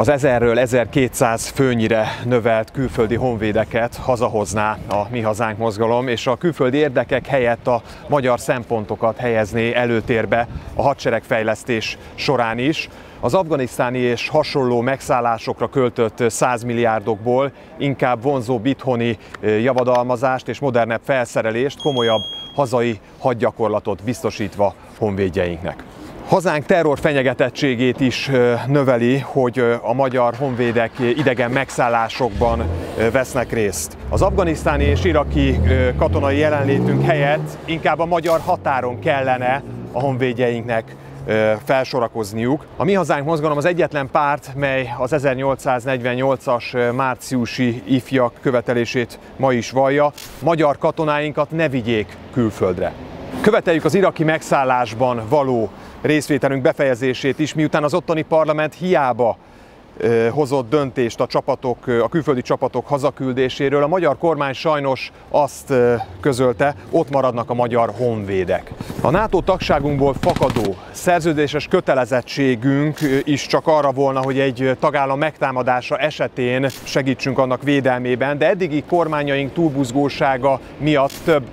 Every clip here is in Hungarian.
az 1000-ről 1200 főnyire növelt külföldi honvédeket hazahozná a Mi Hazánk mozgalom, és a külföldi érdekek helyett a magyar szempontokat helyezné előtérbe a hadseregfejlesztés során is. Az afganisztáni és hasonló megszállásokra költött 100 milliárdokból inkább vonzó itthoni javadalmazást és modernebb felszerelést, komolyabb hazai hadgyakorlatot biztosítva honvédjeinknek. Hazánk terror fenyegetettségét is növeli, hogy a magyar honvédek idegen megszállásokban vesznek részt. Az afganisztáni és iraki katonai jelenlétünk helyett inkább a magyar határon kellene a honvédjeinknek felsorakozniuk. A Mi Hazánk mozgalom az egyetlen párt, mely az 1848-as márciusi ifjak követelését ma is vallja. Magyar katonáinkat ne vigyék külföldre. Követeljük az iraki megszállásban való részvételünk befejezését is, miután az ottani parlament hiába hozott döntést a csapatok, a külföldi csapatok hazaküldéséről. A magyar kormány sajnos azt közölte, ott maradnak a magyar honvédek. A NATO tagságunkból fakadó szerződéses kötelezettségünk is csak arra volna, hogy egy tagállam megtámadása esetén segítsünk annak védelmében, de eddigi kormányaink túlbuzgósága miatt több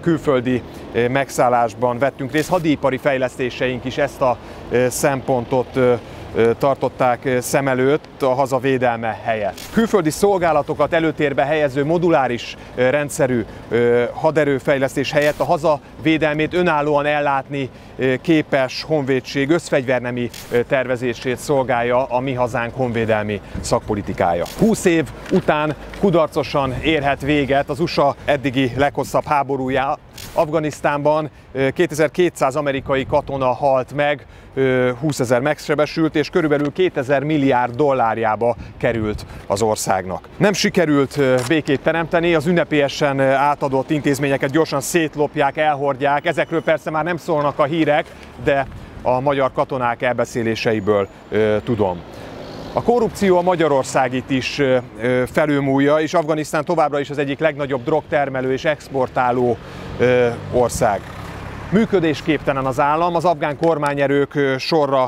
külföldi megszállásban vettünk részt. Hadipari fejlesztéseink is ezt a szempontot tartották szem előtt a hazavédelme helyett. Külföldi szolgálatokat előtérbe helyező moduláris rendszerű haderőfejlesztés helyett a hazavédelmét önállóan ellátni képes honvédség összfegyvernemi tervezését szolgálja a Mi Hazánk honvédelmi szakpolitikája. 20 év után kudarcosan érhet véget az USA eddigi leghosszabb háborúja. Afganisztánban 2200 amerikai katona halt meg, 20 ezer megsebesült, és körülbelül 2000 milliárd dollárjába került az országnak. Nem sikerült békét teremteni, az ünnepélyesen átadott intézményeket gyorsan szétlopják, elhordják, ezekről persze már nem szólnak a hírek, de a magyar katonák elbeszéléseiből tudom. A korrupció a Magyarországit is felülmúlja, és Afganisztán továbbra is az egyik legnagyobb drogtermelő és exportáló ország. Működésképtelen az állam, az afgán kormányerők sorra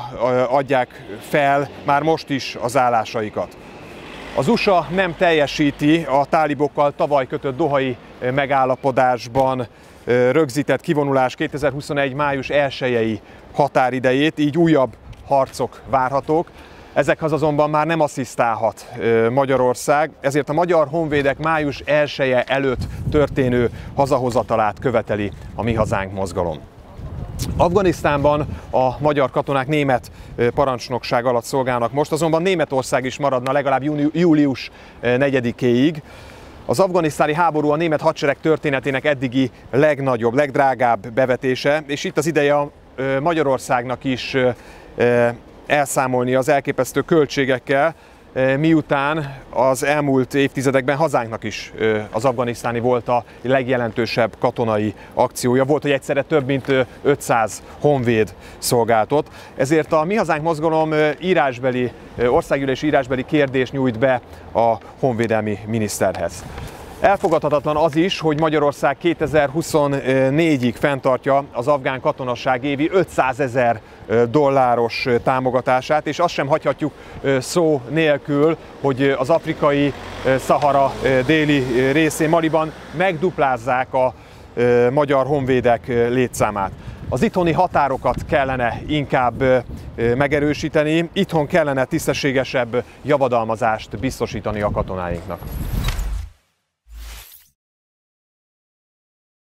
adják fel már most is az állásaikat. Az USA nem teljesíti a tálibokkal tavaly kötött dohai megállapodásban rögzített kivonulás 2021. május 1 határidejét, így újabb harcok várhatók. Ezekhez azonban már nem asszisztálhat Magyarország, ezért a magyar honvédek május 1 -e előtt történő hazahozatalát követeli a Mi Hazánk mozgalom. Afganisztánban a magyar katonák német parancsnokság alatt szolgálnak most, azonban Németország is maradna legalább július 4-éig. Az afganisztáni háború a német hadsereg történetének eddigi legnagyobb, legdrágább bevetése, és itt az ideje Magyarországnak is elszámolni az elképesztő költségekkel, eh, miután az elmúlt évtizedekben hazánknak is eh, az afganisztáni volt a legjelentősebb katonai akciója. Volt, hogy egyszerre több mint 500 eh, honvéd szolgáltott. Ezért a Mi Hazánk mozgalom írásbeli, országgyűlés írásbeli kérdést nyújt be a honvédelmi miniszterhez. Elfogadhatatlan az is, hogy Magyarország 2024-ig fenntartja az afgán katonaság évi 500 ezer dolláros támogatását, és azt sem hagyhatjuk szó nélkül, hogy az afrikai Szahara déli részén Maliban megduplázzák a magyar honvédek létszámát. Az itthoni határokat kellene inkább megerősíteni, itthon kellene tisztességesebb javadalmazást biztosítani a katonáinknak.